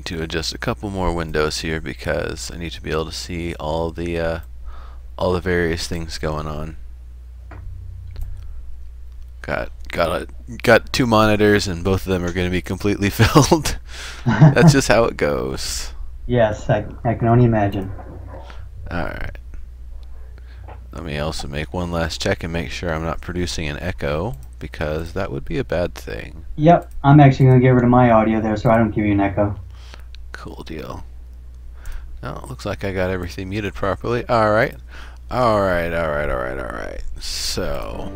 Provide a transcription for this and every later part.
need to adjust a couple more windows here because I need to be able to see all the uh, all the various things going on. Got got a, got two monitors and both of them are going to be completely filled. That's just how it goes. Yes, I, I can only imagine. All right. Let me also make one last check and make sure I'm not producing an echo because that would be a bad thing. Yep, I'm actually going to get rid of my audio there so I don't give you an echo. Cool deal. Oh, looks like I got everything muted properly. All right. All right, all right, all right, all right. So,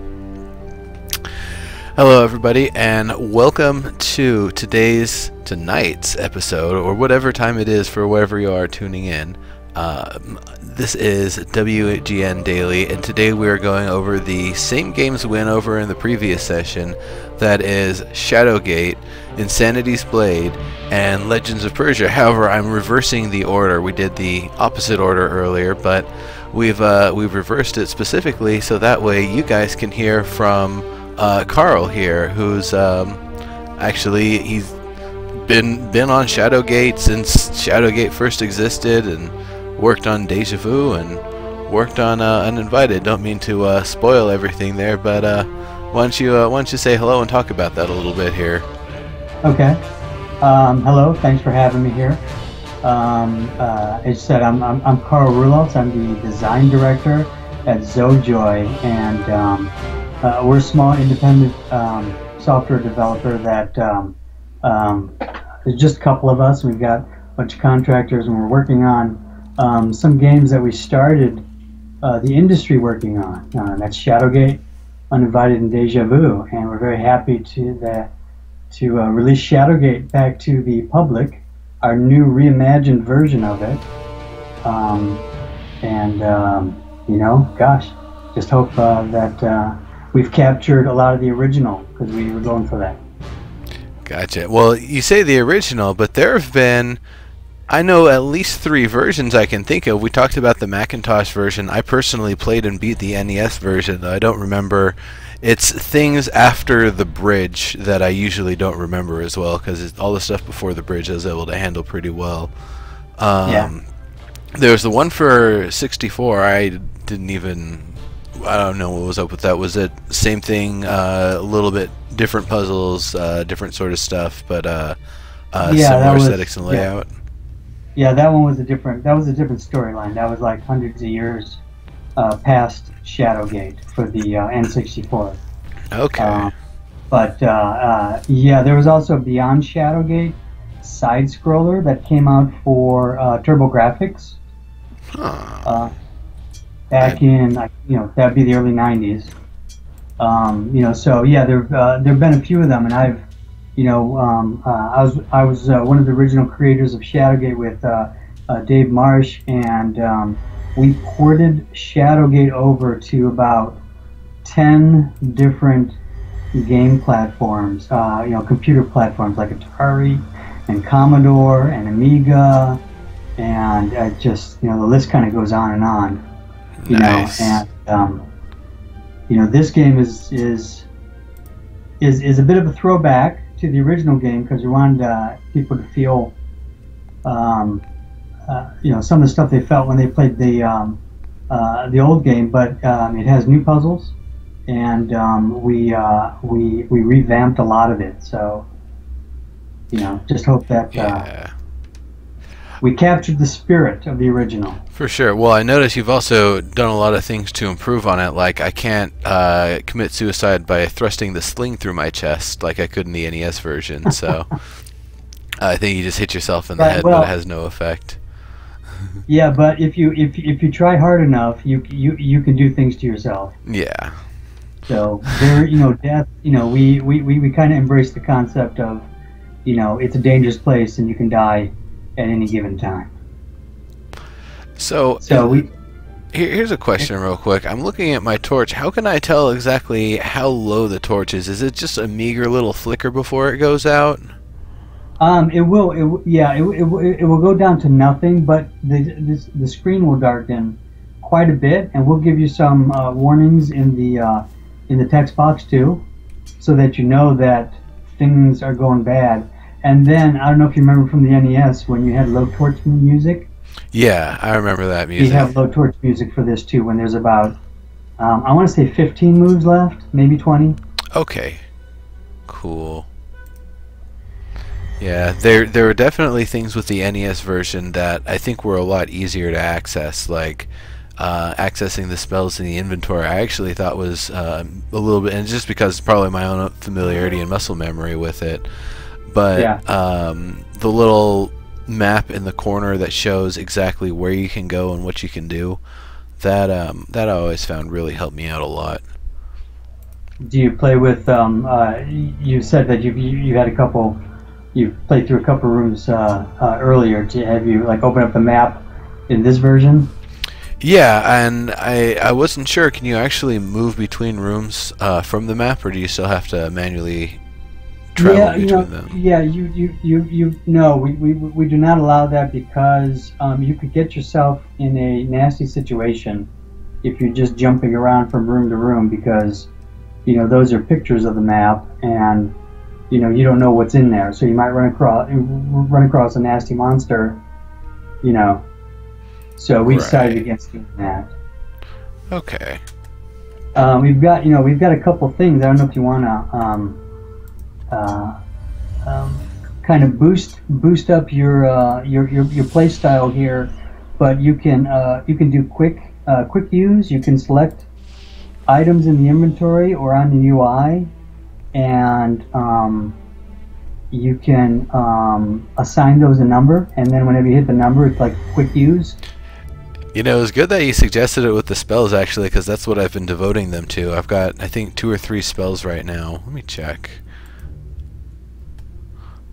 hello everybody, and welcome to today's, tonight's episode, or whatever time it is for wherever you are tuning in. Um, this is WGN Daily, and today we are going over the same games win over in the previous session. That is Shadowgate, Insanity's Blade, and Legends of Persia. However, I'm reversing the order. We did the opposite order earlier, but we've uh, we've reversed it specifically so that way you guys can hear from uh, Karl here, who's um, actually he's been been on Shadowgate since Shadowgate first existed and worked on Deja Vu and worked on uh, Uninvited. Don't mean to uh, spoil everything there, but uh, why don't you uh, why don't you say hello and talk about that a little bit here? Okay. Um, hello. Thanks for having me here. Um, uh, as said, I'm, I'm, I'm Karl Roelofs. I'm the design director at Zojoi, and um, uh, we're a small independent um, software developer that um, um, there's just a couple of us. We've got a bunch of contractors, and we're working on um, some games that we started uh, the industry working on. Uh, that's Shadowgate, Uninvited, and Deja Vu, and we're very happy to that to uh, release Shadowgate back to the public, our new reimagined version of it. Um, and um, you know, gosh, just hope uh, that uh, we've captured a lot of the original because we were going for that. Gotcha. Well, you say the original, but there have been I know at least three versions I can think of. We talked about the Macintosh version. I personally played and beat the NES version. though I don't remember. It's things after the bridge that I usually don't remember as well because all the stuff before the bridge I was able to handle pretty well. Um, Yeah. There's the one for 64. I didn't even. I don't know what was up with that. Was it same thing? Uh, a little bit different puzzles, uh, different sort of stuff, but uh, uh, Yeah, similar was- aesthetics and layout. Yeah, that one was a different. That was a different storyline. That was like hundreds of years uh, past Shadowgate for the uh, N64. Okay. Uh, but uh, uh, yeah, there was also Beyond Shadowgate side scroller that came out for uh, TurboGrafx Huh. uh, back in you know that'd be the early '90s. Um, you know, so yeah, there uh, there've been a few of them, and I've you know um, uh, I was I was uh, one of the original creators of Shadowgate with uh, uh, Dave Marsh, and um, we ported Shadowgate over to about ten different game platforms, uh, you know, computer platforms like Atari and Commodore and Amiga, and uh, just you know the list kind of goes on and on. You Nice. know, and um, you know this game is is is is a bit of a throwback to the original game because we wanted uh, people to feel, um, uh, you know, some of the stuff they felt when they played the um, uh, the old game, but um, it has new puzzles, and um, we uh, we we revamped a lot of it. So, you know, just hope that uh, Yeah. we captured the spirit of the original. For sure. Well, I notice you've also done a lot of things to improve on it. Like I can't uh, commit suicide by thrusting the sling through my chest like I could in the NES version. So I think you just hit yourself in the Right, head, well- but it has no effect. Yeah, but if you if if you try hard enough, you you you can do things to yourself. Yeah. So there, you know, death. You know, we we, we, we kind of embrace the concept of, you know, it's a dangerous place and you can die at any given time. So, So we here, here's a question, real quick. I'm looking at my torch. How can I tell exactly how low the torch is? Is it just a meager little flicker before it goes out? um it will it yeah it, it, will- it will go down to nothing, but the this, the screen will darken quite a bit, and we'll give you some uh, warnings in the uh, in the text box too, so that you know that things are going bad. and then I don't know if you remember from the NES when you had low torch music. Yeah, I remember that music. You have low torch music for this too. When there's about, um, I want to say 15 moves left, maybe 20. Okay, cool. Yeah, there there were definitely things with the NES version that I think were a lot easier to access, like uh, accessing the spells in the inventory. I actually thought was uh, a little bit, and just because probably my own familiarity and muscle memory with it, but Yeah. um, the little map in the corner that shows exactly where you can go and what you can do, that um, that I always found really helped me out a lot. Do you play with? Um, uh, you said that you you you had a couple. You played through a couple rooms uh, uh, earlier. To have you like open up the map in this version? Yeah, and I I wasn't sure. Can you actually move between rooms uh, from the map, or do you still have to manually travel yeah, you know, them? yeah, you, you, you, you, no, we, we, we do not allow that because um, you could get yourself in a nasty situation if you're just jumping around from room to room because, you know, those are pictures of the map and, you know, you don't know what's in there. So you might run across, run across a nasty monster, you know. So we decided Right. against doing that. Okay. Um, we've got, you know, we've got a couple things. I don't know if you want to um, uh, um, kind of boost boost up your uh, your, your your play style here, but you can uh, you can do quick uh, quick use. You can select items in the inventory or on the UI, and um, you can um, assign those a number. And then whenever you hit the number, it's like quick use. You know, it's good that you suggested it with the spells actually, because that's what I've been devoting them to. I've got I think two or three spells right now. Let me check.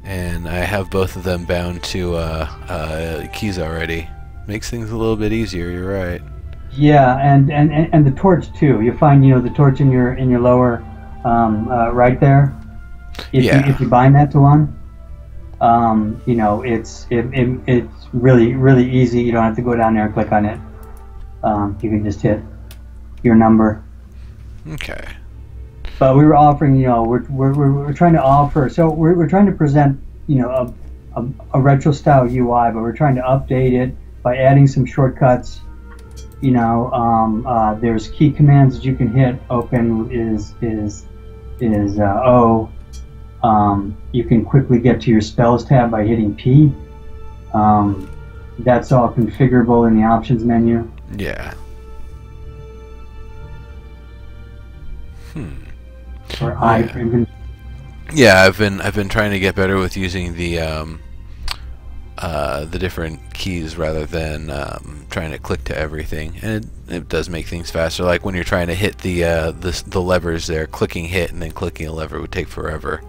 And I have both of them bound to uh, uh, keys already. Makes things a little bit easier. You're right. Yeah, and, and, and, the torch too. You find you know the torch in your in your lower um, uh, right there. If Yeah. you if you bind that to one, um, you know it's it, it, it's really really easy. You don't have to go down there and click on it. Um, you can just hit your number. Okay. But we were offering, you know, we're, we're, we're, trying to offer, so we're, we're trying to present, you know, a, a, a retro style UI, but we're trying to update it by adding some shortcuts. You know, um, uh, there's key commands that you can hit. Open is is is uh, O. Um, you can quickly get to your spells tab by hitting P. Um, that's all configurable in the options menu. Yeah. Hmm. Or I Yeah. I've been I've been trying to get better with using the um, uh, the different keys rather than um, trying to click to everything, and it, it does make things faster. Like when you're trying to hit the uh, the the levers there, clicking hit and then clicking a lever would take forever.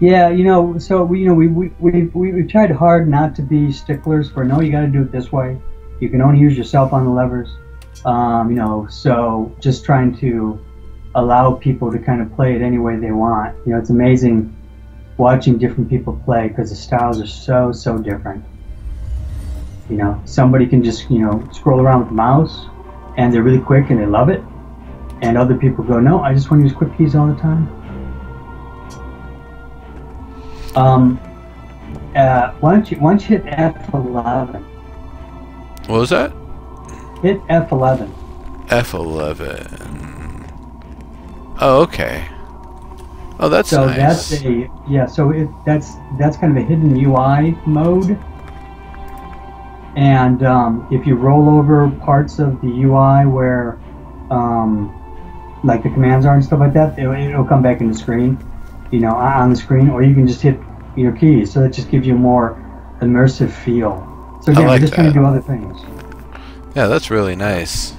Yeah, you know, so we, you know, we we we we we tried hard not to be sticklers for no, you got to do it this way. You can only use yourself on the levers. Um, you know, so just trying to allow people to kind of play it any way they want. You know, it's amazing watching different people play because the styles are so so different. You know, somebody can just you know scroll around with the mouse, and they're really quick and they love it, and other people go, no, I just want to use quick keys all the time. Um, uh, why don't you why don't you hit F11? What was that? Hit F11. F11. Oh, okay. Oh, that's So nice. that's a yeah. So it that's that's kind of a hidden UI mode. And um, if you roll over parts of the UI where, um, like the commands are and stuff like that, it'll, it'll come back in the screen, you know, on the screen, or you can just hit your keys. So that just gives you a more immersive feel. So I again, like we're just trying that. to do other things. yeah, that's really nice.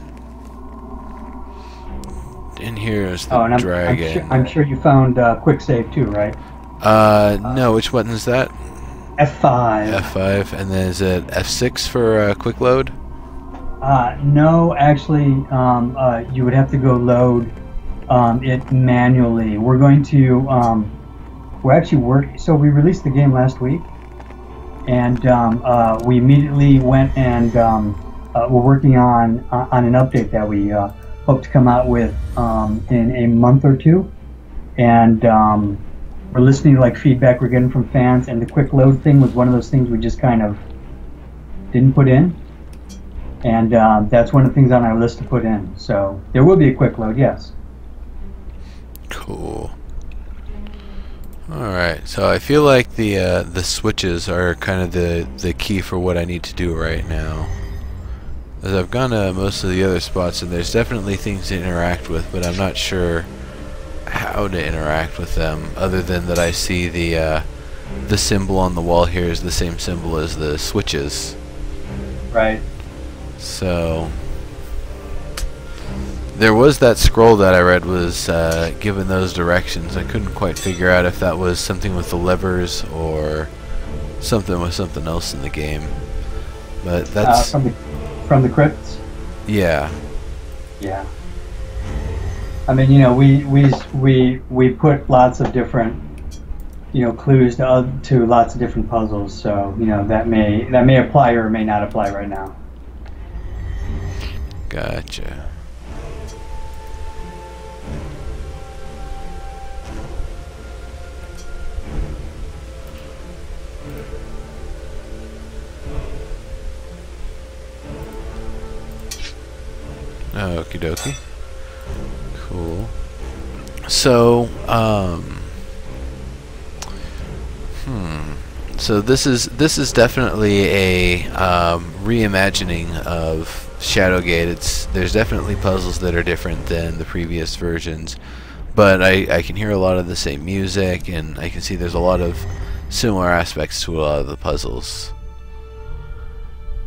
In here is the Oh, and I'm, I'm, dragon. sure, I'm sure you found uh, quick save too, right? Uh, no, which button is that? F5. F5, and then is it F6 for uh, quick load? Uh, no, actually, um, uh, you would have to go load um, it manually. We're going to, um, we're actually working, so we released the game last week, and um, uh, we immediately went and um, uh, we're working on uh, on an update that we uh, hope to come out with um, in a month or two, and um, we're listening to like feedback we're getting from fans, and the quick load thing was one of those things we just kind of didn't put in, and um, that's one of the things on our list to put in. So there will be a quick load, yes. Cool. All right, so I feel like the uh, the switches are kind of the the key for what I need to do right now. As I've gone to most of the other spots, and there's definitely things to interact with, but I'm not sure how to interact with them, other than that I see the uh, the symbol on the wall here is the same symbol as the switches. Right. So there was that scroll that I read was uh, given those directions. I couldn't quite figure out if that was something with the levers or something with something else in the game. But Uh, that's the from the crypts. yeah, Yeah. I mean, you know, we we we we put lots of different, you know, clues to oth- to lots of different puzzles. So you know that may that may apply or may not apply right now. gotcha. Okie dokie. Cool. So, um, hmm. So this is this is definitely a um, reimagining of Shadowgate. It's there's definitely puzzles that are different than the previous versions, but I I can hear a lot of the same music, and I can see there's a lot of similar aspects to a lot of the puzzles.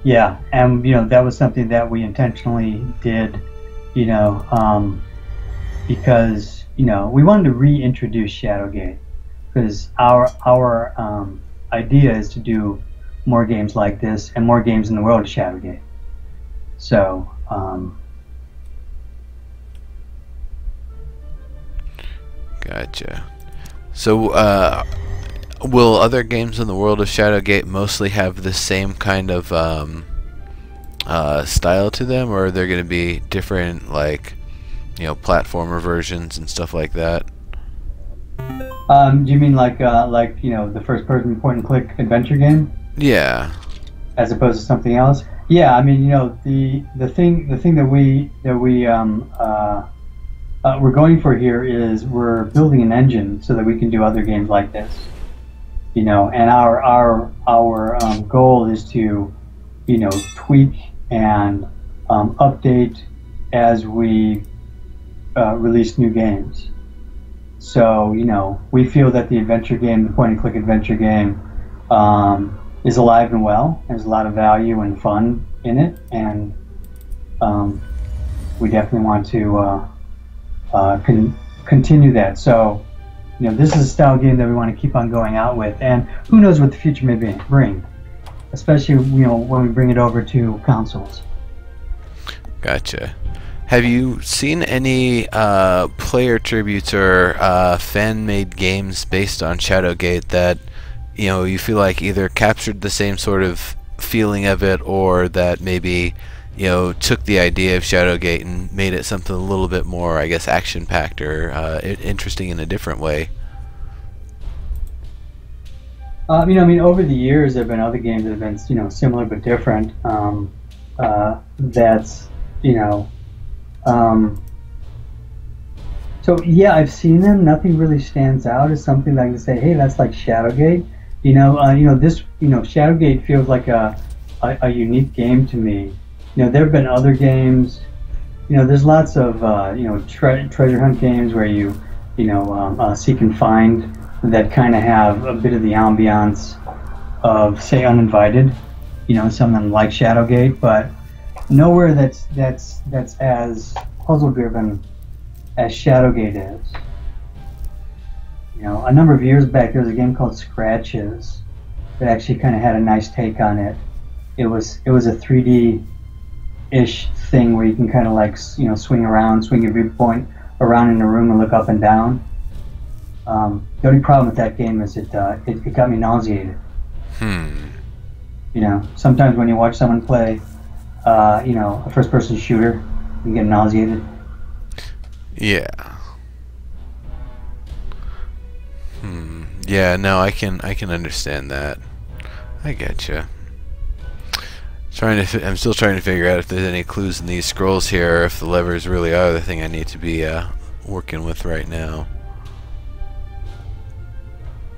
Yeah, and you know that was something that we intentionally did, you know, um, because you know we wanted to reintroduce Shadowgate because our our um, idea is to do more games like this and more games in the world of Shadowgate. So um, Gotcha. So, uh, will other games in the world of Shadowgate mostly have the same kind of um, uh, style to them, or are there going to be different, like, you know, platformer versions and stuff like that? um, do you mean like uh, like you know the first person point and click adventure game? Yeah. as opposed to something else. Yeah, I mean, you know, the the thing the thing that we that we um, uh, uh, we're going for here is we're building an engine so that we can do other games like this. You know, and our our our um, goal is to, you know, tweak and um, update as we uh, release new games. So you know, we feel that the adventure game, the point and click adventure game, um, is alive and well. There's a lot of value and fun in it, and um, we definitely want to uh, uh, con- continue that. So, you know, this is a style game that we want to keep on going out with, and who knows what the future may bring, especially you know when we bring it over to consoles. Gotcha. Have you seen any uh, player tributes or uh, fan-made games based on Shadowgate that you know you feel like either captured the same sort of feeling of it, or that maybe you know took the idea of Shadowgate and made it something a little bit more, I guess, action-packed or uh, interesting in a different way? Uh, you know, I mean, over the years, there have been other games that have been, you know, similar but different. Um, uh, that's, you know, um, so yeah, I've seen them. Nothing really stands out as something that I can say, hey, that's like Shadowgate. You know, uh, you know, this, you know, Shadowgate feels like a, a, a unique game to me. You know, there have been other games. You know, there's lots of, uh, you know, tre- treasure hunt games where you, you know, um, uh, seek and find that kind of have a bit of the ambiance of, say, Uninvited, you know, something like Shadowgate, but nowhere that's that's that's as puzzle driven as Shadowgate is. You know, a number of years back, there was a game called Scratches that actually kind of had a nice take on it. It was it was a 3D ish thing where you can kind of like you know swing around, swing your viewpoint around in a room and look up and down. Um, the only problem with that game is it, uh, it it got me nauseated. Hmm. You know, sometimes when you watch someone play, uh, you know, a first-person shooter, you get nauseated. Yeah. Hmm. Yeah, no, I can I can understand that. I get you. Trying to, I'm still trying to figure out if there's any clues in these scrolls here, or if the levers really are the thing I need to be uh, working with right now.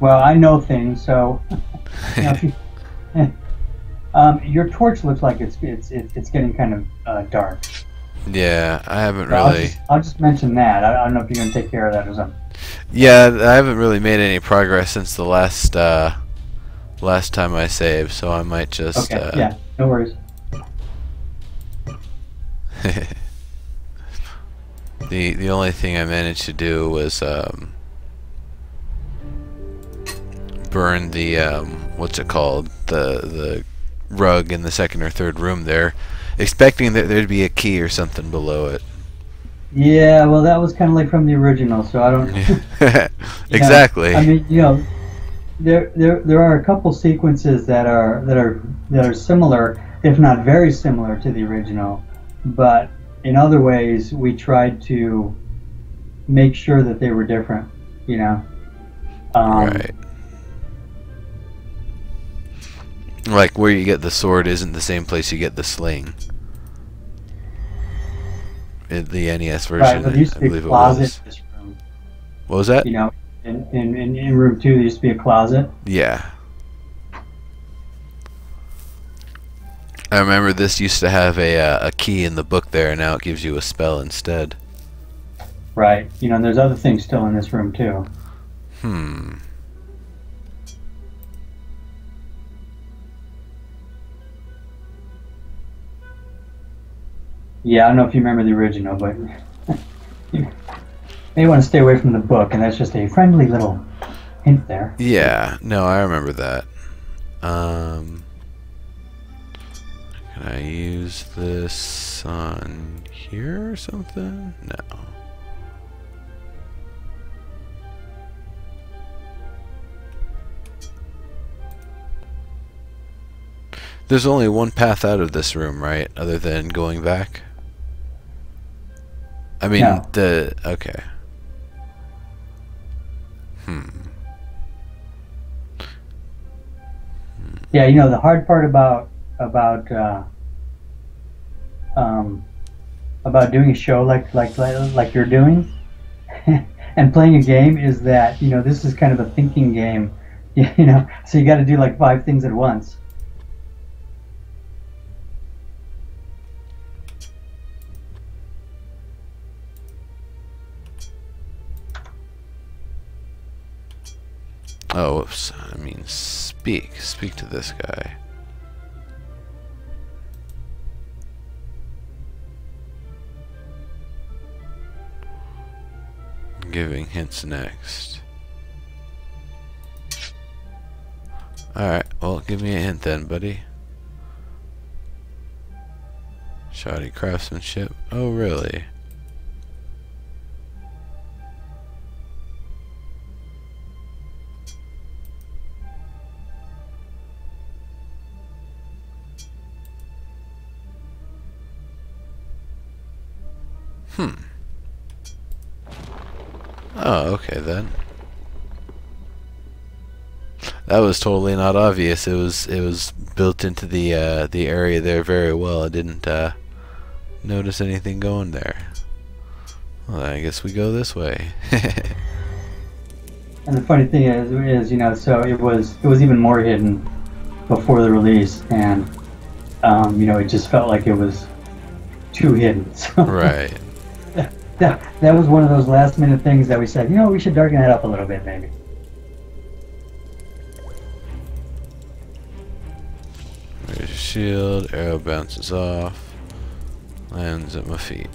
Well, I know things, so. you know, um, your torch looks like it's it's it's getting kind of uh, dark. yeah, I haven't So I'll really. just, I'll just mention that. I, I don't know if you're gonna take care of that or something. Yeah, I haven't really made any progress since the last uh, last time I saved, so I might just. Okay. Uh, yeah. No worries. the the only thing I managed to do was um, burn the um, what's it called the the rug in the second or third room there, expecting that there'd be a key or something below it. Yeah. Well, that was kind of like from the original, so I don't. exactly. I mean, you know, there there there are a couple sequences that are that are that are similar, if not very similar to the original, but in other ways we tried to make sure that they were different. You know. Um, right. Like where you get the sword isn't the same place you get the sling. In the NES version, Right. I to be a believe it was. What was that? You know, in, in, in, room two there used to be a closet. Yeah. I remember this used to have a uh, a key in the book there, and now it gives you a spell instead. Right. You know, and there's other things still in this room too. Hmm. Yeah, I don't know if you remember the original, but may want to stay away from the book, and that's just a friendly little hint there. Yeah. No, I remember that. Um. Can I use this on here or something? No. There's only one path out of this room, right? Other than going back? I mean, No. the. Okay. Hmm. Yeah, you know the hard part about about uh, um, about doing a show like like like, like you're doing and playing a game is that you know this is kind of a thinking game, you know. So you got to do like five things at once. Oh, whoops. I mean, speak. Speak to this guy. Giving hints next. Alright, well, give me a hint then, buddy. Shoddy craftsmanship. Oh, really? Hmm. Oh, okay then. That was totally not obvious. It was it was built into the uh, the area there very well. I didn't uh, notice anything going there. Well, I guess we go this way. And the funny thing is, is you know, so it was it was even more hidden before the release, and um, you know, it just felt like it was too hidden. So right. That that was one of those last minute things that we said, you know, we should darken that up a little bit, maybe. There's your shield. Arrow bounces off. Lands at my feet.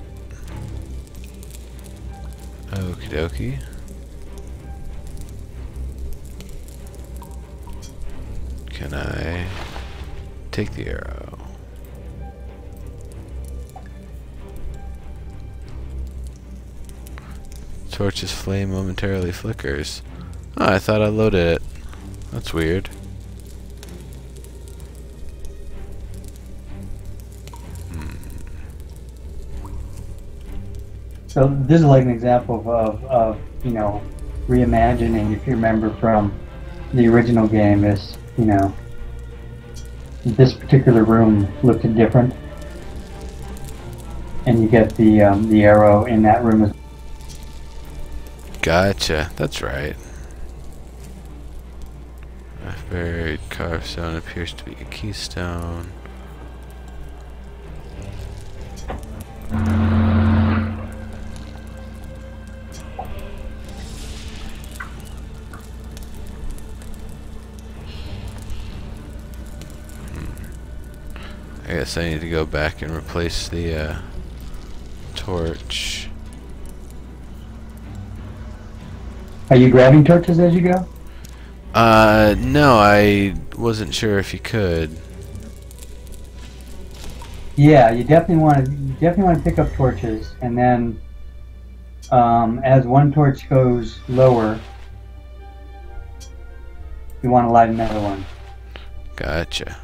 Okie dokie. Can I take the arrow? Torch's flame momentarily flickers. Oh, I thought I loaded it. That's weird. So this is like an example of, of, of you know reimagining. If you remember from the original game is, you know, this particular room looked different, and you get the um, the arrow in that room. Gotcha. That's right. A buried carved stone appears to be a keystone. Hmm. I guess I need to go back and replace the uh, torch. Are you grabbing torches as you go? Uh, no, I wasn't sure if you could. Yeah, you definitely want to you definitely want to pick up torches, and then um, as one torch goes lower, you want to light another one. Gotcha.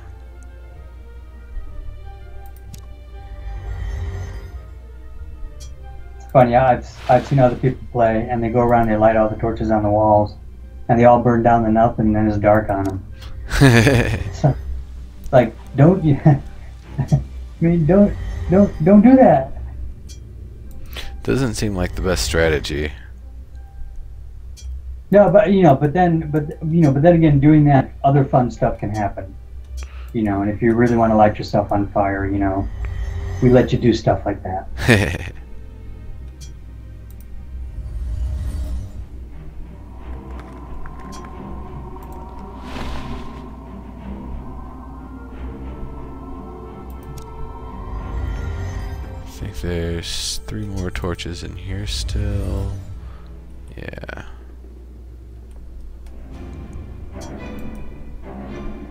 It's funny. I've I've seen other people play, and they go around, they light all the torches on the walls, and they all burn down to nothing, and then it's dark on them. So, like, don't you? I mean, don't don't don't do that. Doesn't seem like the best strategy. No, but you know, but then, but you know, but then again, doing that, other fun stuff can happen. You know, and if you really want to light yourself on fire, you know, we let you do stuff like that. there's three more torches in here still. Yeah.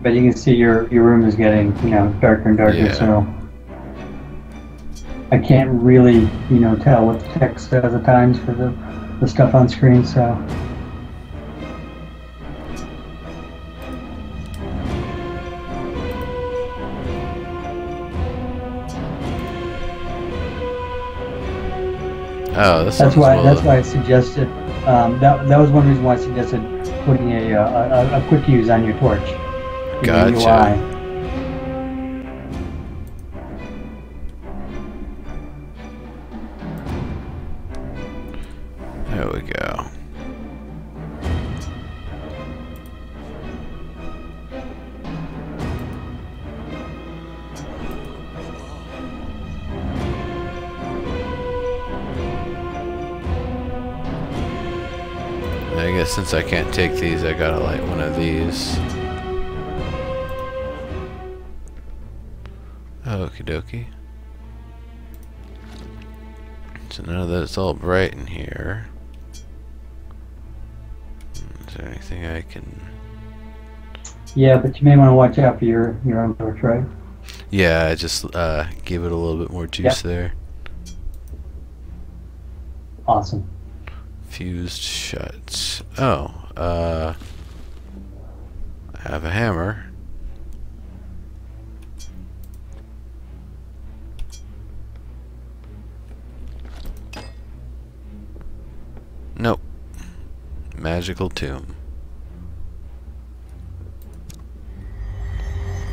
But you can see your your room is getting, you know, darker and darker. Yeah. So I can't really, you know, tell what the text says at times for the the stuff on screen. So Oh, that's why well- that's why I suggested. Um, that that was one reason why I suggested putting a uh, a, a quick use on your torch. Gotcha. Since I can't take these, I gotta light one of these. Okie dokie. So now that it's all bright in here, is there anything I can... Yeah, but you may want to watch out for your your own torch, right? Yeah, I just uh, give it a little bit more juice there. Awesome. Fused shut. Oh, uh... I have a hammer. Nope. Magical tomb.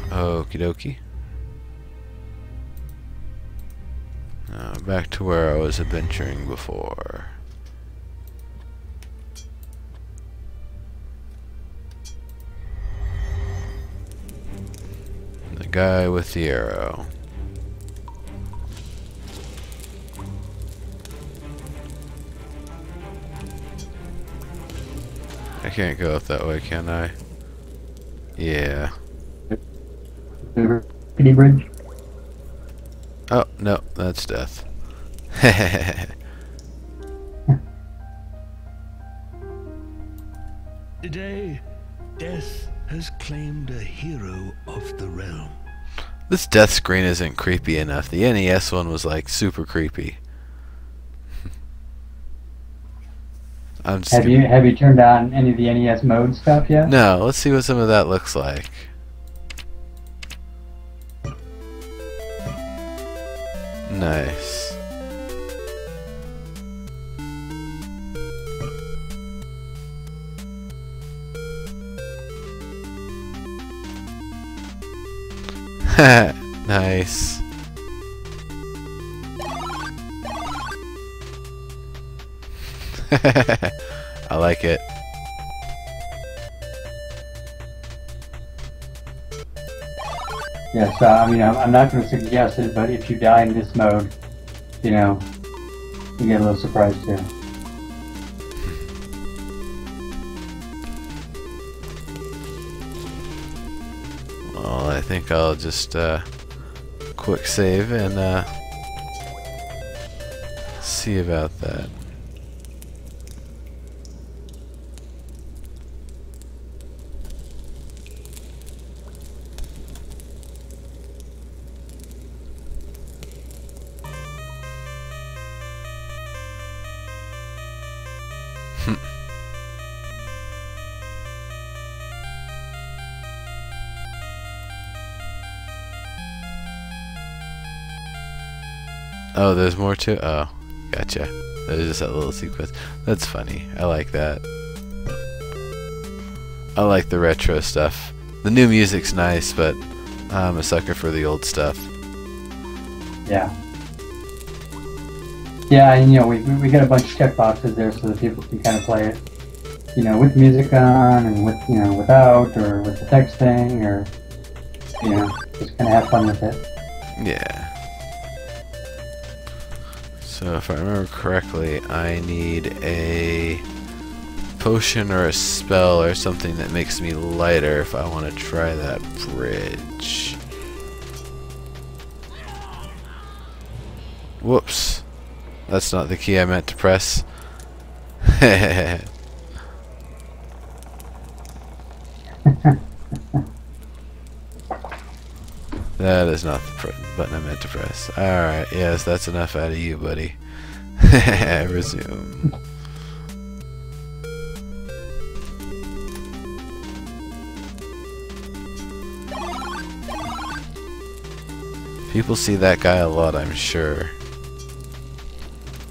Okie dokie. Now back to where I was adventuring before. The guy with the arrow. I can't go up that way, can I? Yeah. Kitty bridge. Oh, no, that's death. Today, death has claimed a hero of the realm. this death screen isn't creepy enough. The NES one was like super creepy. I'm just Have gonna- you have you turned on any of the NES mode stuff yet? No, let's see what some of that looks like. Nice. nice. I like it. Yes, uh, I mean, I'm, I'm not going to suggest it, but if you die in this mode, you know, you get a little surprised too. Well, I think I'll just uh, quick save and uh, see about that. There's more to Oh, gotcha. There's just that little sequence. That's funny. I like that. I like the retro stuff. The new music's nice, but I'm a sucker for the old stuff. Yeah. Yeah, and you know, we, we got a bunch of check boxes there so that people can kind of play it, you know, with music on and with, you know, without or with the text thing or, you know, just kind of have fun with it. Yeah. So if I remember correctly, I need a potion or a spell or something that makes me lighter if I want to try that bridge. Whoops. That's not the key I meant to press. That is not the button I meant to press. Alright, yes, that's enough out of you, buddy. Resume. People see that guy a lot, I'm sure.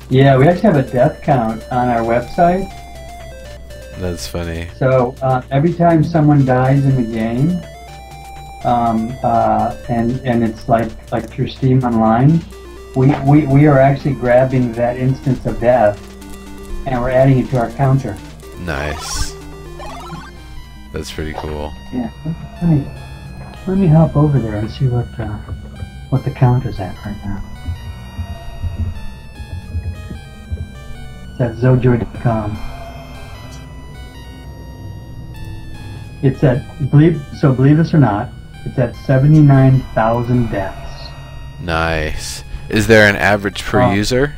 Yeah, we actually have a death count on our website. That's funny. So uh, every time someone dies in the game, um, uh, and and it's like like through Steam Online, we, we we are actually grabbing that instance of death, and we're adding it to our counter. Nice. That's pretty cool. Yeah. Let me let me hop over there and see what uh, what the count is at right now. It's at zojoi.com. It's at believe so believe this or not, it's at seventy nine thousand deaths. Nice. Is there an average per Oh. user?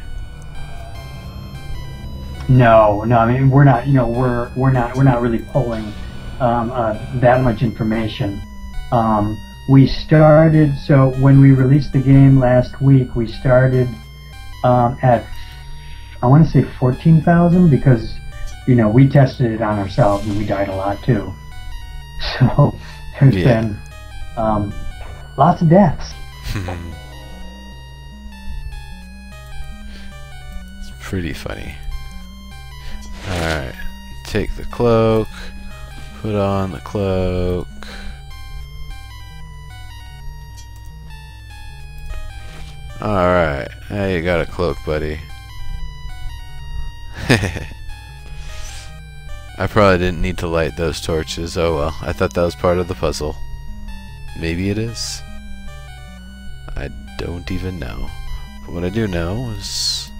No, no. I mean, we're not. You know, we're we're not we're not really pulling um, uh, that much information. Um, we started so when we released the game last week, we started um, at I want to say fourteen thousand because you know we tested it on ourselves and we died a lot too. So there's Yeah. been um, lots of deaths. it's pretty funny. Alright. Take the cloak. Put on the cloak. Alright. Now you got a cloak, buddy. I probably didn't need to light those torches. Oh well. I thought that was part of the puzzle. Maybe it is. I don't even know. But what I do know is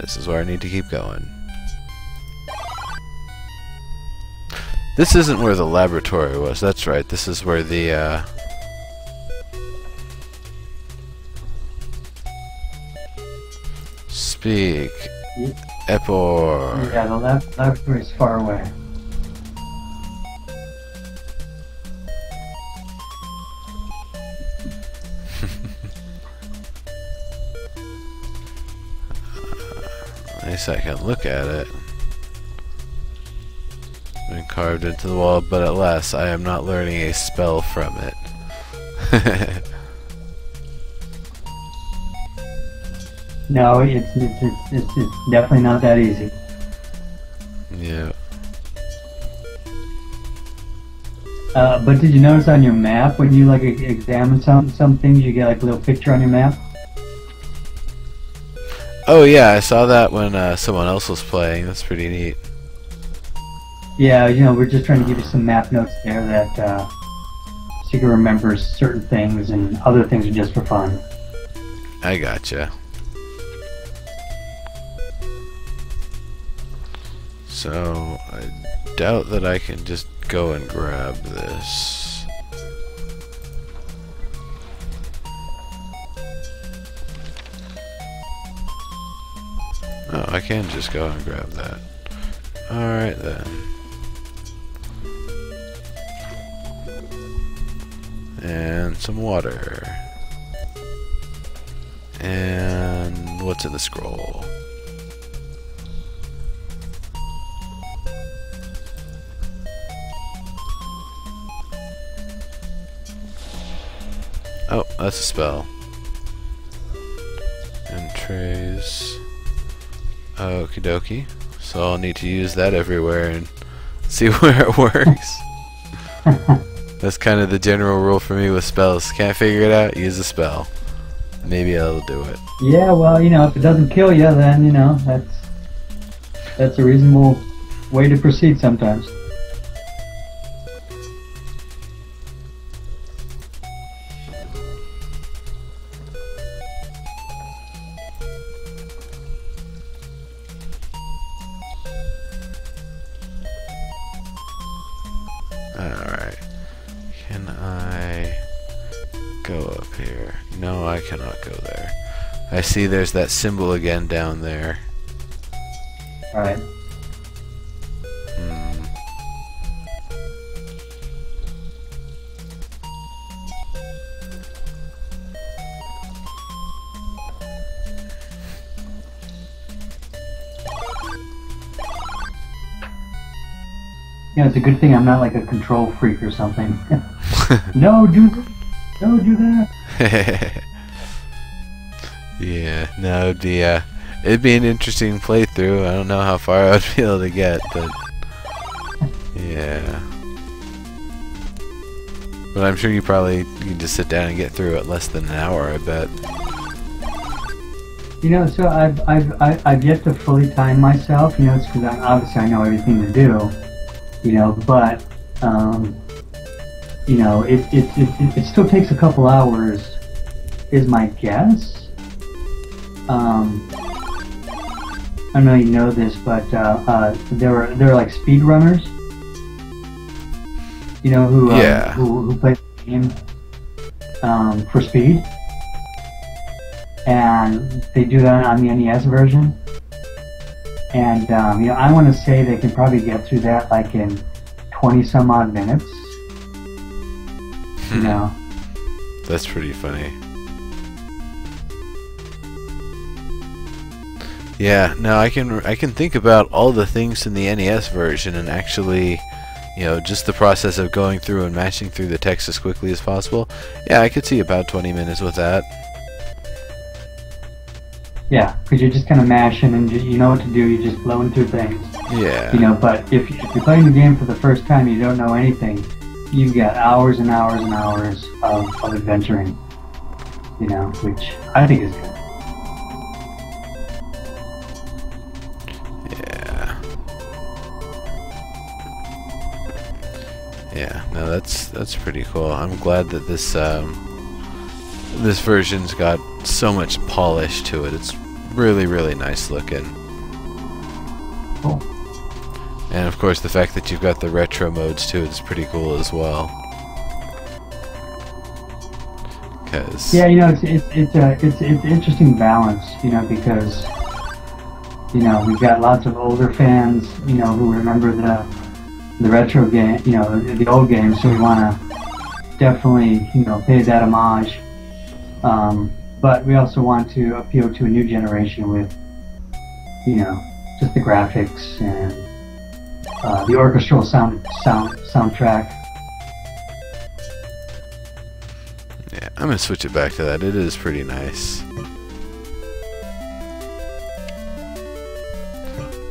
this is where I need to keep going. This isn't where the laboratory was. That's right. This is where the uh, speak Epor. Yeah, the left is far away. Can look at it. Been carved into the wall, but at last I am not learning a spell from it. No, it's it's, it's it's it's definitely not that easy. yeah. Uh, but did you notice on your map when you like examine some some things, you get like a little picture on your map? Oh yeah, I saw that when uh, someone else was playing. That's pretty neat. Yeah, you know, we're just trying to give you some map notes there that uh, so you can remember certain things, and other things are just for fun. I gotcha. So I doubt that I can just go and grab this. Oh, I can just go and grab that. Alright then. And some water. And what's in the scroll? Oh, that's a spell. And trays. Okie dokie. So I'll need to use that everywhere and see where it works. That's kind of the general rule for me with spells. Can't figure it out, use a spell. Maybe that'll do it. Yeah, well, you know, if it doesn't kill you, then you know that's that's a reasonable way to proceed sometimes. See there's that symbol again down there. All right. Hmm. Yeah, it's a good thing I'm not like a control freak or something. no, do no, do that. no, it'd be uh, it'd be an interesting playthrough. I don't know how far I would be able to get, but yeah. But I'm sure you probably you can just sit down and get through it less than an hour. I bet. You know, so I've I've I- I've yet to fully time myself. You know, it's because obviously I know everything to do. You know, but um, you know, it, it it it still takes a couple hours, is my guess. Um, I don't know if you know this, but uh, uh, there were there were like speedrunners. You know who uh, Yeah. who who play the game um, for speed, and they do that on the NES version. And um, you know, I want to say they can probably get through that like in twenty some odd minutes. You know, That's pretty funny. Yeah, no, I can I can think about all the things in the NES version and actually, you know, just the process of going through and matching through the text as quickly as possible. Yeah, I could see about 20 minutes with that. yeah, because you're just kind of mashing and you, you know what to do. You're just blowing through things. Yeah. You know, but if, if you're playing the game for the first time, you don't know anything. You've got hours and hours and hours of, of adventuring. You know, which I think is good. No, that's that's pretty cool. I'm glad that this um, this version's got so much polish to it. It's really, really nice looking. And of course, the fact that you've got the retro modes too is pretty cool as well. Cause Yeah, you know, it's it's it's a it's it's interesting balance, you know, because you know we've got lots of older fans, you know, who remember the the retro game, you know, the, old games. So we want to definitely, you know, pay that homage. Um, but we also want to appeal to a new generation with, you know, just the graphics and uh, the orchestral sound sound soundtrack. yeah, I'm gonna switch it back to that. It is pretty nice.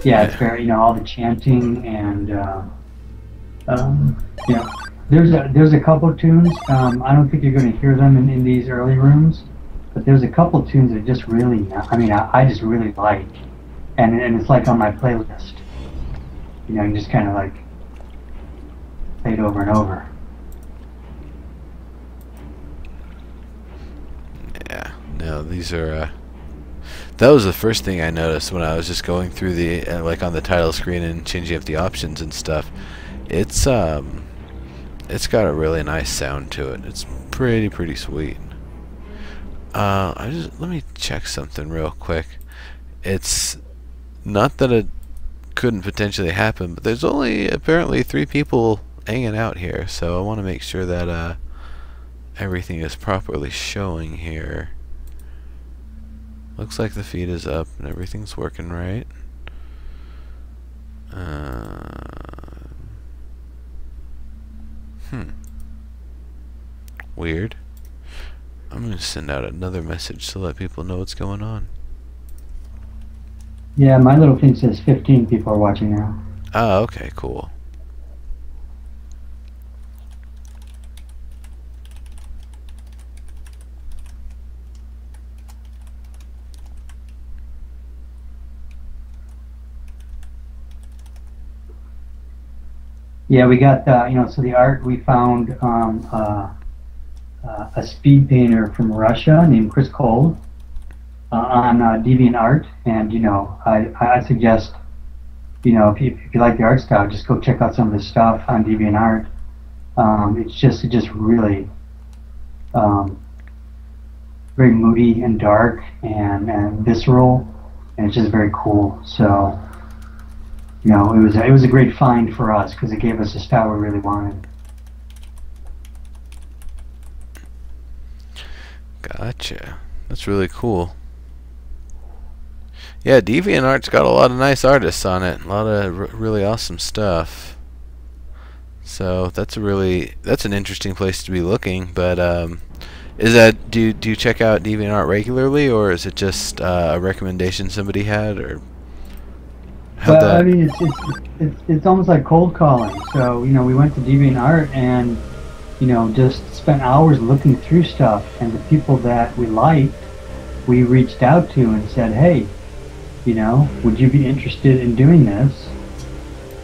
yeah, it's Yeah. very you know all the chanting and uh, um, know There's a there's a couple tunes. Um, I don't think you're going to hear them in, in these early rooms, but there's a couple tunes that just really. I mean, I, I just really like, and and it's like on my playlist. You know, and just kind of like played over and over. Yeah, no, these are. Uh, that was the first thing I noticed when I was just going through the uh, like on the title screen and changing up the options and stuff. It's um, it's got a really nice sound to it. It's pretty pretty sweet. Uh, I just let me check something real quick. It's not that it couldn't potentially happen, but there's only apparently three people hanging out here, so I want to make sure that uh, everything is properly showing here. Looks like the feed is up and everything's working right. Uh, hmm. Weird. I'm going to send out another message to let people know what's going on. Yeah, my little thing says 15 people are watching now. Oh, okay, cool. Yeah, we got uh, you know so the art we found um, uh, uh, a speed painter from Russia named Chris Cole uh, on uh, DeviantArt, and you know I I suggest you know if you, if you like the art style, just go check out some of his stuff on DeviantArt. Um, it's just it just really um, very moody and dark and, and visceral, and it's just very cool. So know, it was it was a great find for us because it gave us a style we really wanted. Gotcha. That's really cool. Yeah, DeviantArt's got a lot of nice artists on it. A lot of really awesome stuff. So that's a really that's an interesting place to be looking. But um, is that do do you check out DeviantArt regularly, or is it just uh, a recommendation somebody had, or but I mean, it's, it's it's it's almost like cold calling. So you know, we went to DeviantArt and you know just spent hours looking through stuff, and the people that we liked, we reached out to and said, hey, you know, would you be interested in doing this?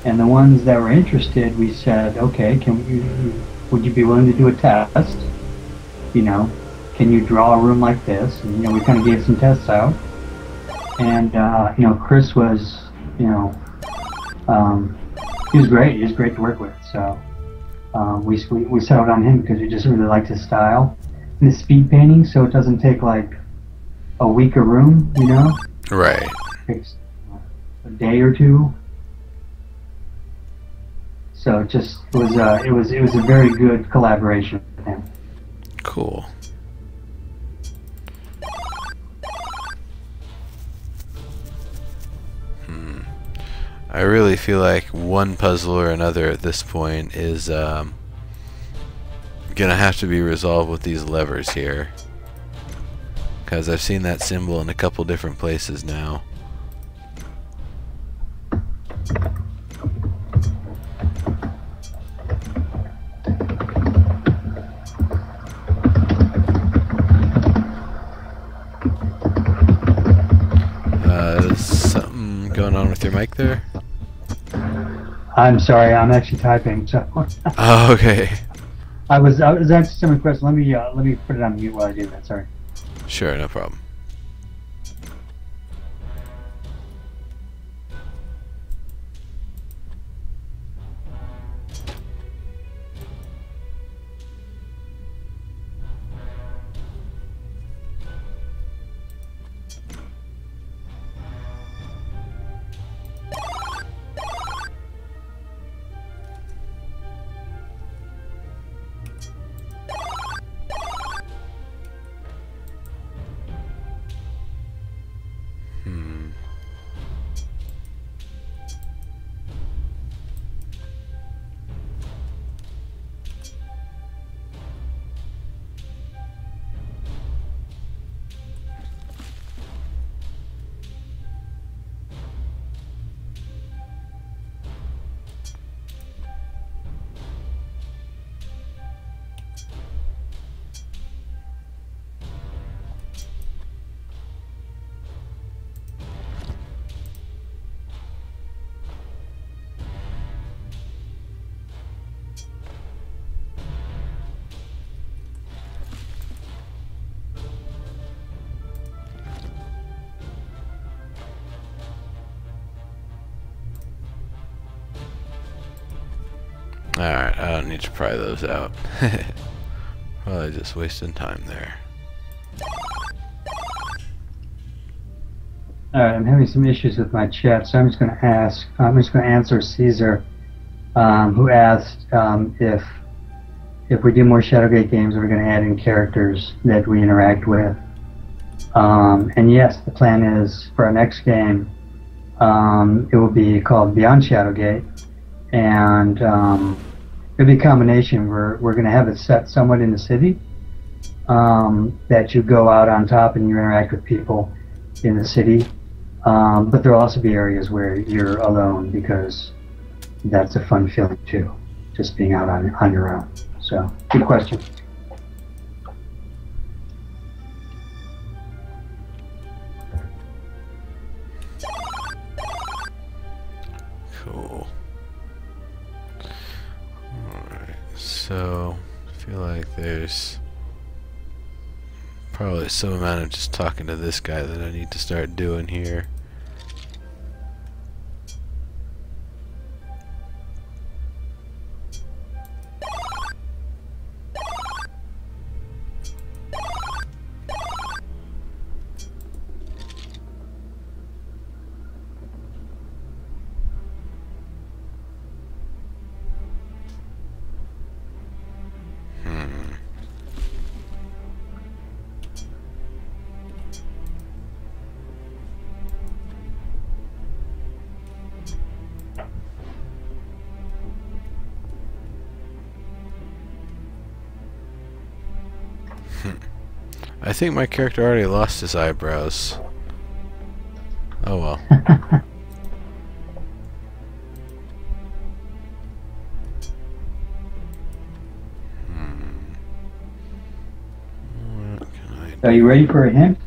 And the ones that were interested, we said, okay, can you would you be willing to do a test? You know, can you draw a room like this? And you know, we kind of gave some tests out. And uh, you know, Chris was you know, um, he was great. He was great to work with. So um, we, we, we settled on him because we just really liked his style and his speed painting. So it doesn't take like a week a room, you know. Right. It takes a day or two. So it just was uh, it was it was a very good collaboration with him. Cool. I really feel like one puzzle or another at this point is um, gonna have to be resolved with these levers here because I've seen that symbol in a couple different places now. Uh, something going on with your mic there? I'm sorry, I'm actually typing. So. oh, okay. I was I was answering some questions. Let me uh, let me put it on mute while I do that. Sorry. Sure, no problem. Alright, I don't need to pry those out. Probably just wasting time there. Alright, I'm having some issues with my chat, so I'm just going to ask, I'm just going to answer Caesar, um, who asked um, if if we do more Shadowgate games, we're going to add in characters that we interact with. Um, and yes, the plan is for our next game, um, it will be called Beyond Shadowgate, and um, it'll be a combination. We're, we're going to have it set somewhat in the city, um, that you go out on top and you interact with people in the city. Um, but there'll also be areas where you're alone because that's a fun feeling too, just being out on, on your own. So, good question. So I feel like there's probably some amount of just talking to this guy that I need to start doing here. Think my character already lost his eyebrows. Oh well. Hmm. What can I Are you ready for a hint?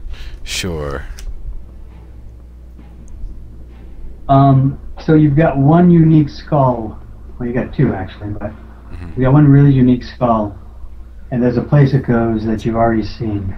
Sure. Um, so you've got one unique skull. Well, you got two actually, but Mhm. you got one really unique skull, and there's a place it goes that you've already seen.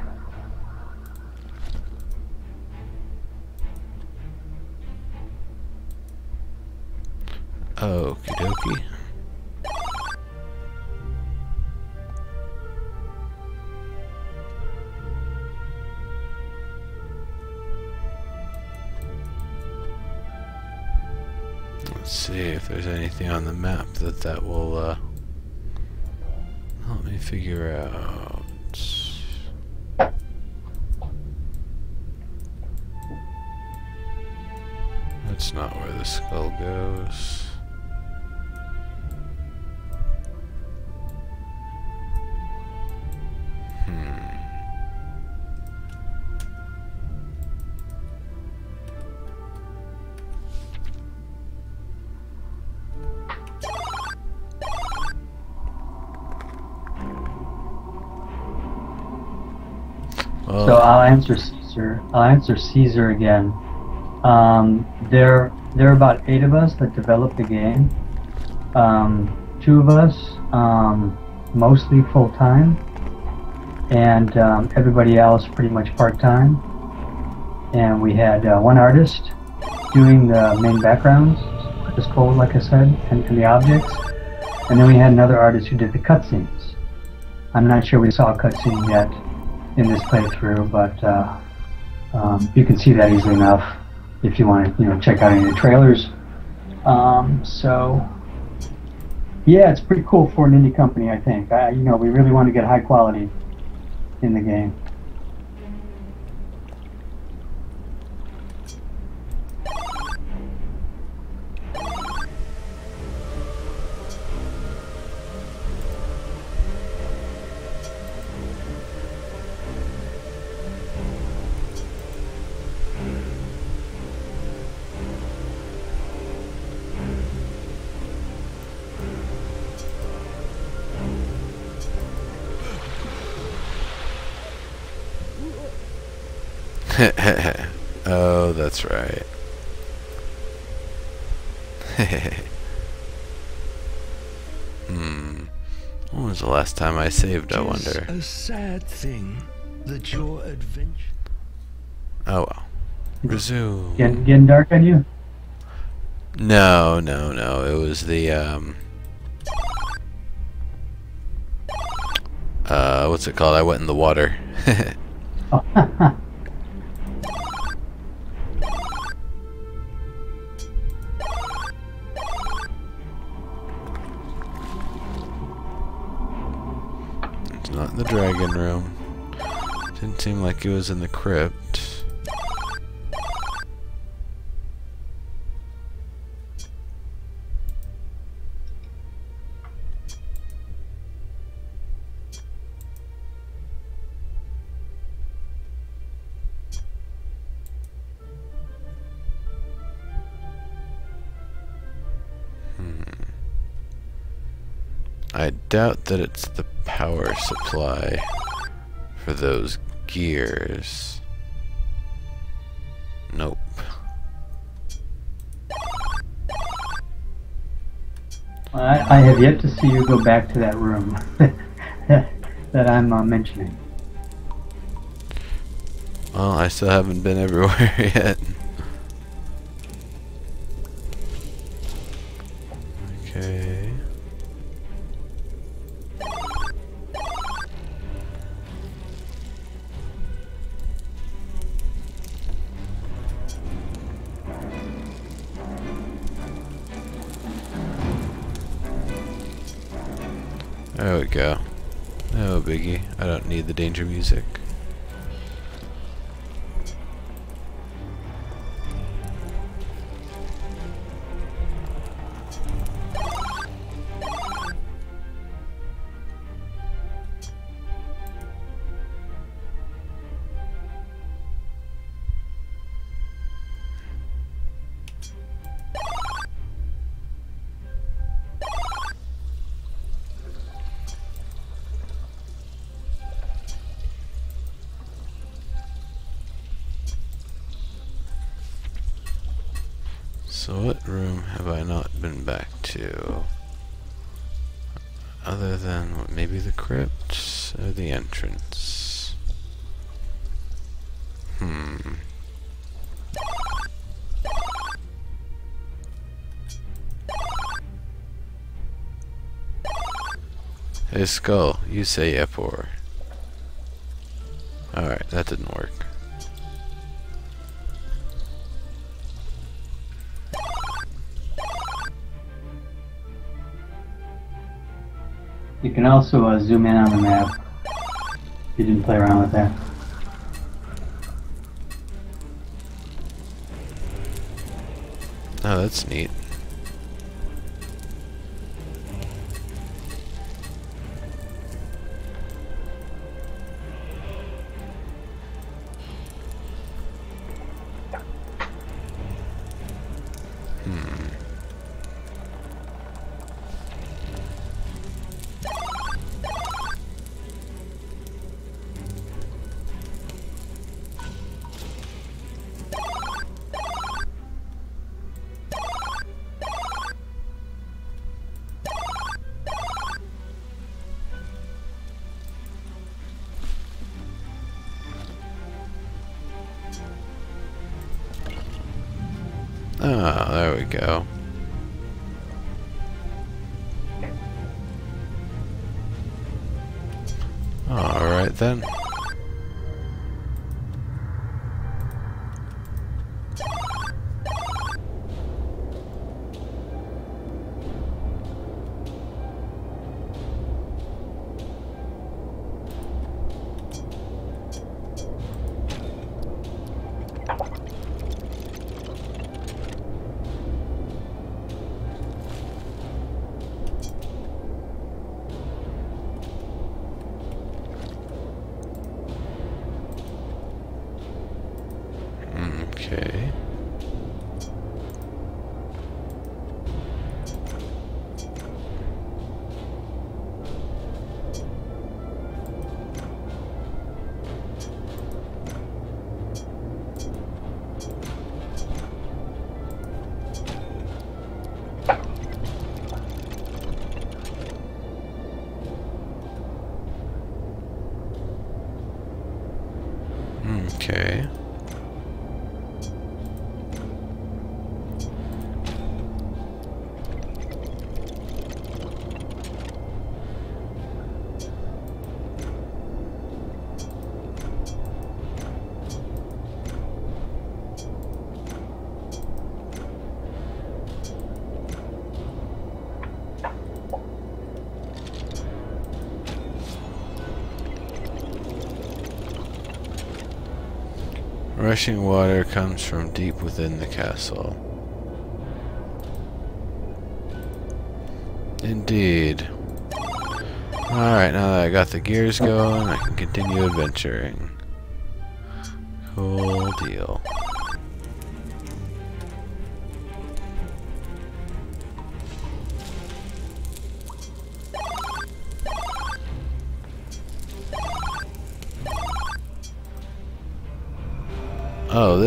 Where the skull goes. Hmm. So I'll answer Caesar. I'll answer Caesar again. Um, there, there are about eight of us that developed the game. Um, two of us, um, mostly full time, and um, everybody else pretty much part time. And we had uh, one artist doing the main backgrounds, this code, like I said, and, and the objects. And then we had another artist who did the cutscenes. I'm not sure we saw a cutscene yet in this playthrough, but uh, um, you can see that easily enough if you want to, you know, check out any of the trailers. Um, so, yeah, it's pretty cool for an indie company, I think. You know, we really want to get high quality in the game. time I saved, I wonder. A sad thing that your adventure. Oh well. Resume. Getting, getting dark on you? No, no, no. It was the um. Uh, what's it called? I went in the water. Oh, dragon room. Didn't seem like it was in the crypt. Hmm. I doubt that it's the power supply for those gears. Nope. I, I have yet to see you go back to that room that I'm uh, mentioning. Well, I still haven't been everywhere yet. Danger music. So what room have I not been back to? Other than what, maybe the crypt or the entrance? Hmm. Hey Skull, you say Epor. Alright, that didn't work. You can also uh, zoom in on the map. You didn't play around with that. Oh, that's neat. Rushing water comes from deep within the castle. Indeed. Alright, now that I got the gears going, I can continue adventuring.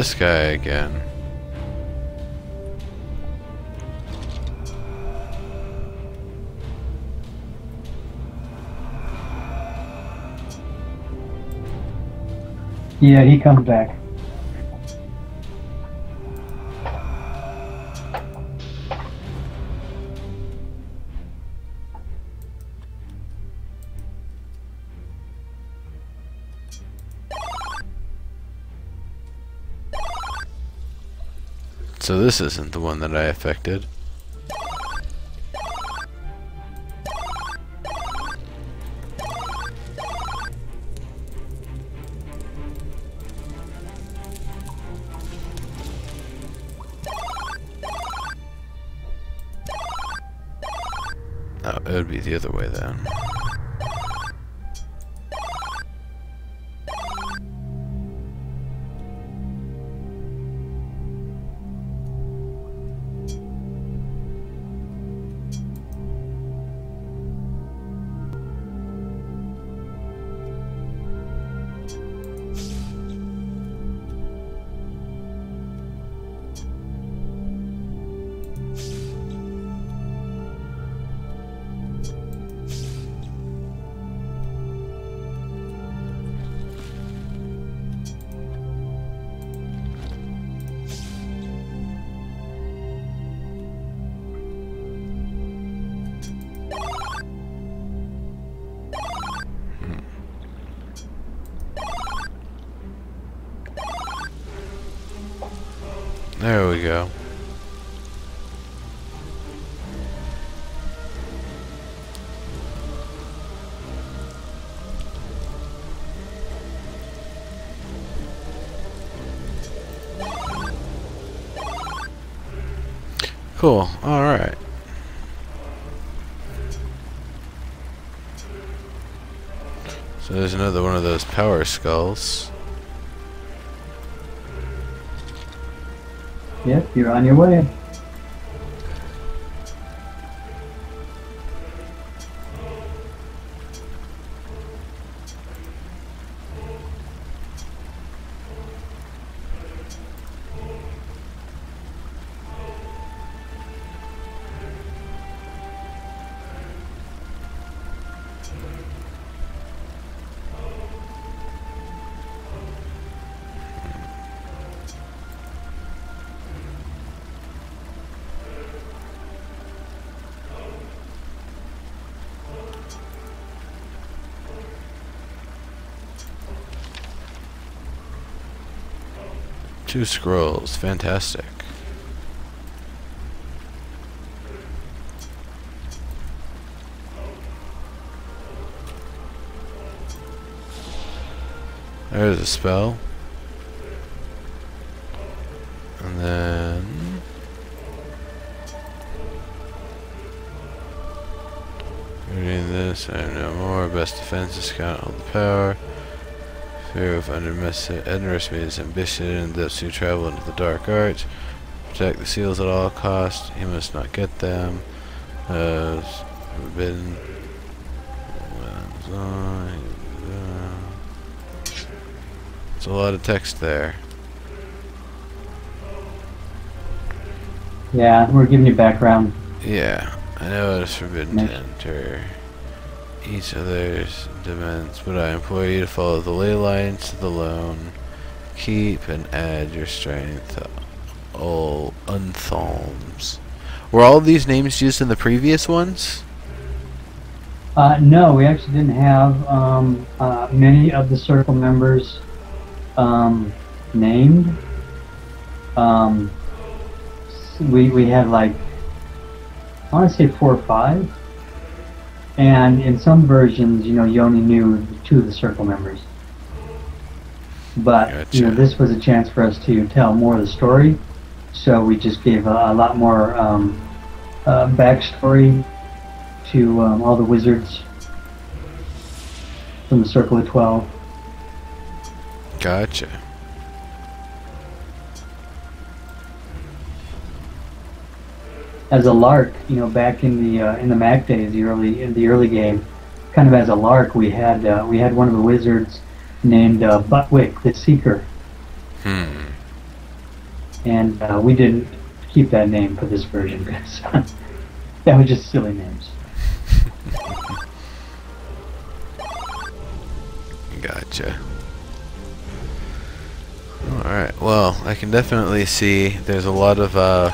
This guy again. Yeah, he comes back. So this isn't the one that I affected. Oh, it would be the other way then. Power skulls. Yep, you're on your way. Two scrolls. Fantastic. There's a spell. And then... Reading this, I know more. Best defense, discount all the power. Fear of underestimated his ambition and depths to travel into the dark arts. Protect the seals at all costs. He must not get them. Uh, forbidden. It's a lot of text there. Yeah, we're giving you background. Yeah, I know it's forbidden Nice. to enter each other's demands, but I implore you to follow the ley lines to the lone. Keep and add your strength all unthalms. Were all these names used in the previous ones? Uh, no, we actually didn't have um, uh, many of the circle members um, named. Um, we we had like I want to say four or five, and in some versions, you know, you only knew two of the circle members. But you know, this was a chance for us to tell more of the story. So we just gave a, a lot more um, uh, backstory to um, all the wizards from the Circle of Twelve. Gotcha. As a lark, you know, back in the uh, in the Mac days, the early in the early game, kind of as a lark, we had uh, we had one of the wizards named uh, Buttwick the Seeker, Hmm. and uh, we didn't keep that name for this version because that was just silly names. Gotcha. Alright, well, I can definitely see there's a lot of, uh,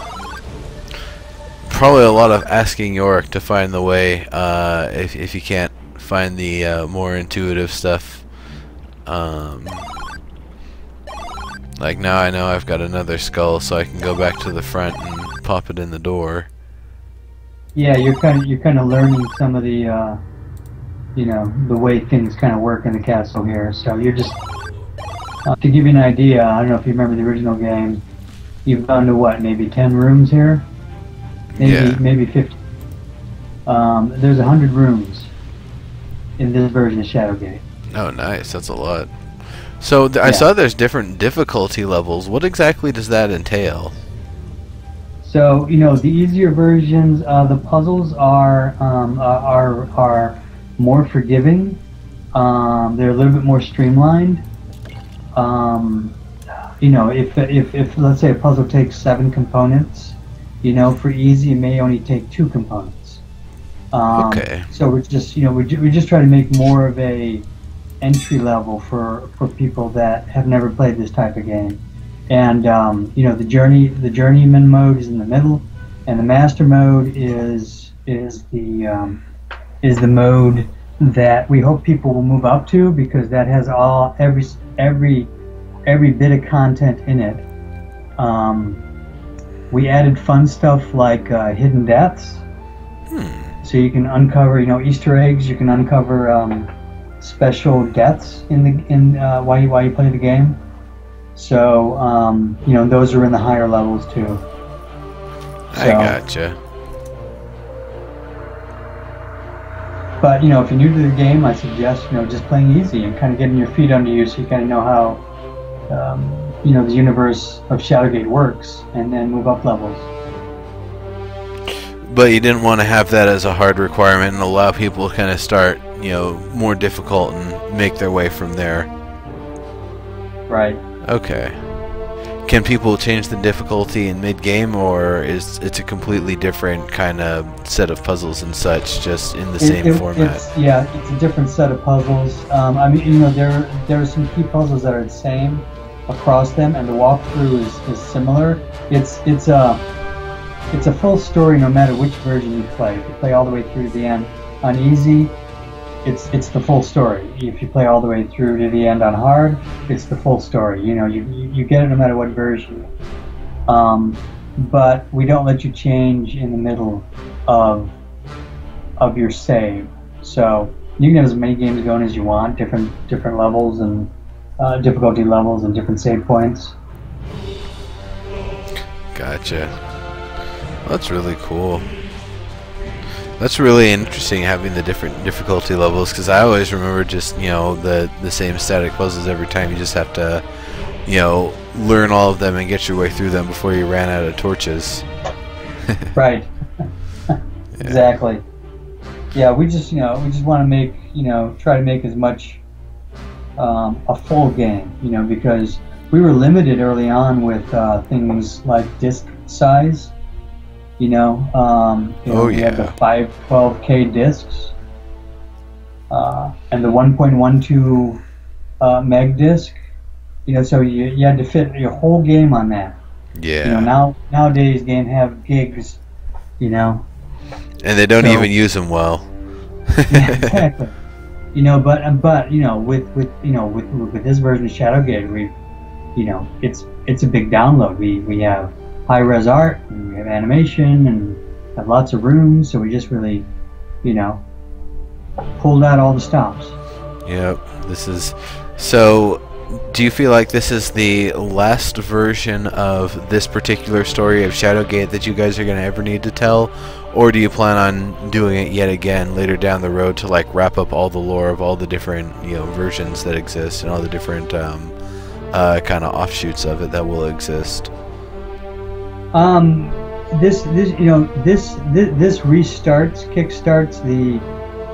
probably a lot of asking Yorick to find the way, uh, if, if you can't find the, uh, more intuitive stuff. Um, like now I know I've got another skull, so I can go back to the front and pop it in the door. Yeah, you're kind of you're kind of learning some of the uh, you know the way things kind of work in the castle here. So you're just uh, to give you an idea. I don't know if you remember the original game. You've gone to what, maybe ten rooms here, maybe Yeah. maybe fifty. Um, there's a hundred rooms in this version of Shadowgate. Oh, nice. That's a lot. So th- I saw there's different difficulty levels. What exactly does that entail? So you know the easier versions, uh, the puzzles are um, uh, are are more forgiving. Um, they're a little bit more streamlined. Um, you know, if, if if let's say a puzzle takes seven components, you know, for easy it may only take two components. Um, Okay. So we're just you know we we just try to make more of a entry level for for people that have never played this type of game and um, you know the journey the journeyman mode is in the middle and the master mode is is the um, is the mode that we hope people will move up to because that has all every every every bit of content in it um, we added fun stuff like uh, hidden deaths Hmm. so you can uncover you know easter eggs you can uncover um, special deaths in the in uh, while you while you play the game so um, you know those are in the higher levels too I gotcha. but you know if you're new to the game i suggest you know just playing easy and kind of getting your feet under you so you kind of know how um, you know the universe of shadowgate works and then move up levels But you didn't want to have that as a hard requirement and allow people to kind of start, you know, more difficult and make their way from there. right Okay. Can people change the difficulty in mid-game, or is it's a completely different kind of set of puzzles and such, just in the It- same it- format? It's, yeah, it's a different set of puzzles. Um, I mean, you know, there there are some key puzzles that are the same across them, and the walkthrough is, is similar. It's it's a it's a full story no matter which version you play. If you play all the way through to the end on easy, it's it's the full story. If you play all the way through to the end on hard, it's the full story. You know, you you, get it no matter what version. Um, but we don't let you change in the middle of of your save. So you can have as many games going as you want, different different levels and uh, difficulty levels and different save points. Gotcha. Well, that's really cool. That's really interesting having the different difficulty levels because I always remember just you know the the same static puzzles every time. You just have to you know learn all of them and get your way through them before you ran out of torches. Right. Exactly. Yeah, we just you know we just want to make you know try to make as much um, a full game you know because we were limited early on with uh, things like disk size. You know, um, you know Oh, we had the 512k discs uh, and the 1.12 uh, meg disc. You know, so you, you had to fit your whole game on that. Yeah. You know, now nowadays games have gigs. You know, and they don't so- even use them well. yeah, exactly. You know, but but you know, with with you know with with this version of Shadowgate, we, you know, it's it's a big download. We we have high res art, and we have animation, and have lots of rooms. So we just really, you know, pulled out all the stops. Yep. This is so. do you feel like this is the last version of this particular story of Shadowgate that you guys are going to ever need to tell? Or do you plan on doing it yet again later down the road to like wrap up all the lore of all the different you know versions that exist and all the different um, uh, kind of offshoots of it that will exist? Um, this this you know this this, this restarts kickstarts the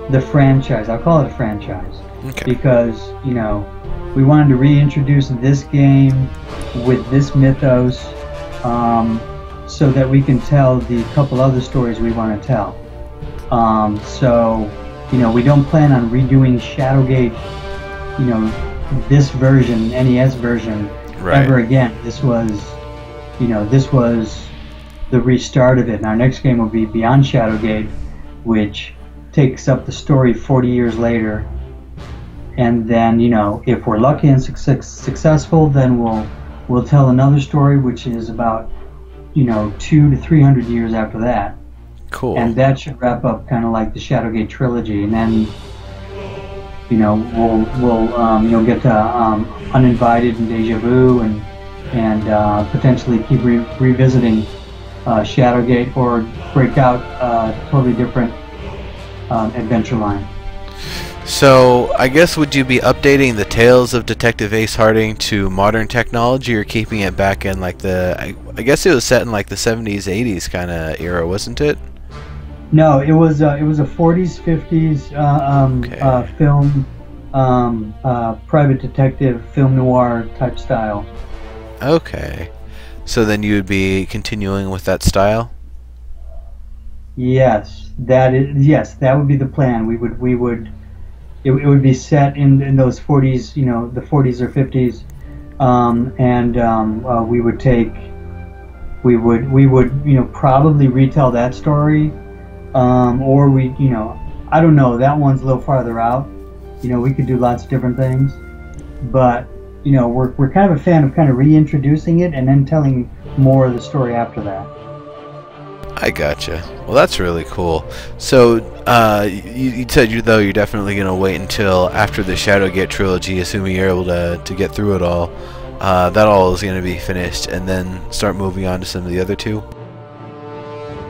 the franchise. I'll call it a franchise Okay. because you know we wanted to reintroduce this game with this mythos um, so that we can tell the couple other stories we want to tell. Um, so you know we don't plan on redoing Shadowgate. You know this version, NES version, Right. ever again. This was, you know, this was the restart of it. And our next game will be Beyond Shadowgate, which takes up the story 40 years later. And then, you know, if we're lucky and success- successful, then we'll we'll tell another story, which is about, you know, two to 300 years after that. Cool. And that should wrap up kind of like the Shadowgate trilogy, and then you know we'll we'll um, you know get to um, uninvited and deja vu and and uh, potentially keep re- revisiting uh, Shadowgate or break out a totally different um, adventure line. So, I guess would you be updating the tales of Detective Ace Harding to modern technology, or keeping it back in like the? I, I guess it was set in like the '70s, '80s kind of era, wasn't it? No, it was uh, it was a 40s 50s uh, um, Okay. uh, film um, uh, private detective film noir type style. Okay. So then you would be continuing with that style. Yes, that is yes, that would be the plan. We would we would it, it would be set in, in those 40s, you know, the 40s or 50s, um, and um, uh, we would take we would we would you know probably retell that story, um, or we you know I don't know that one's a little farther out. You know, we could do lots of different things, but you know we're we're kind of a fan of kind of reintroducing it and then telling more of the story after that. I gotcha. Well, that's really cool. So, uh, you, you said you though you're definitely gonna wait until after the Shadowgate trilogy, assuming you're able to to get through it all. Uh, that all is gonna be finished, and then start moving on to some of the other two.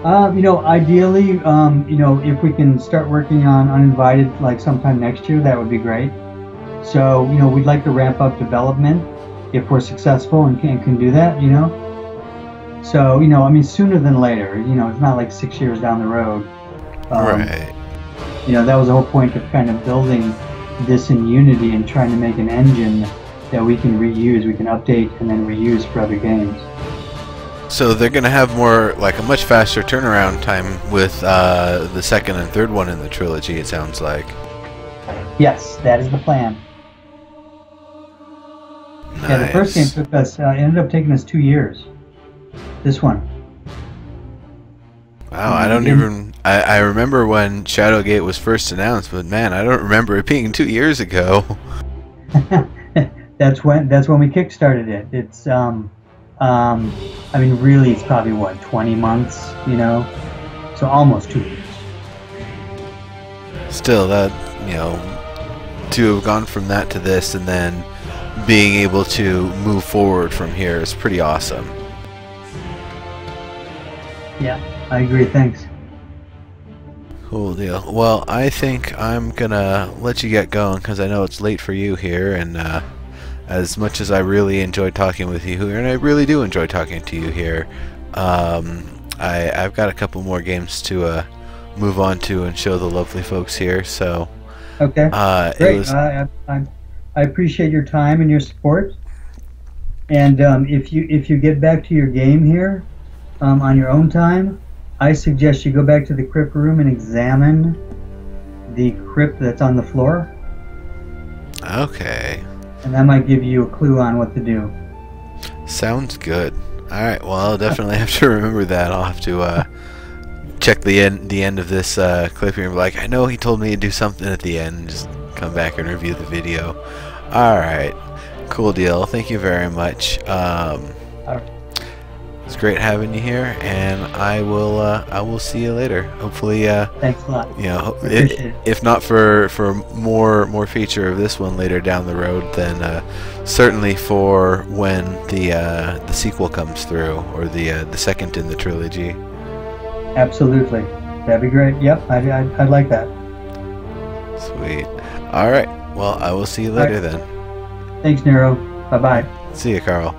Uh, you know, ideally, um, you know, if we can start working on Uninvited like sometime next year, that would be great. So, you know, we'd like to ramp up development if we're successful and can, can do that, you know. So, you know, I mean, sooner than later, you know, it's not like six years down the road. Um, right. You know, that was the whole point of kind of building this in Unity and trying to make an engine that we can reuse, we can update and then reuse for other games. So they're gonna have more like a much faster turnaround time with uh, the second and third one in the trilogy. It sounds like. Yes, that is the plan. Nice. Yeah, the first game took us, uh, ended up taking us two years. This one. Wow, I don't even. I, I remember when Shadowgate was first announced, but man, I don't remember it being two years ago. that's when that's when we kickstarted it. It's um, um, I mean, really, it's probably what 20 months, you know, so almost two years. Still, that you know, to have gone from that to this, and then being able to move forward from here is pretty awesome. Yeah, I agree. Thanks. Cool deal. Well, I think I'm gonna let you get going because I know it's late for you here, and uh, as much as I really enjoy talking with you here, and I really do enjoy talking to you here, um, I, I've got a couple more games to uh, move on to and show the lovely folks here. So Okay. uh, Great. was I, I, I- I appreciate your time and your support. And um, if you if you get back to your game here um, on your own time, I suggest you go back to the crypt room and examine the crypt that's on the floor, okay. and that might give you a clue on what to do. Sounds good. All right. Well, I'll definitely have to remember that. I'll have to uh, check the end the end of this uh, clip here and be like, I know he told me to do something at the end. Just come back and review the video. All right. Cool deal. Thank you very much. Um, All right. It's great having you here, and I will uh, I will see you later. Hopefully, uh, Thanks a lot. you know, if, if not for for more more feature of this one later down the road, then uh, certainly for when the uh, the sequel comes through or the uh, the second in the trilogy. Absolutely. That'd be great. Yep, I'd, I'd, I'd like that. Sweet. All right. Well, I will see you All right. later then. Thanks, Nero. Bye bye. See you, Karl.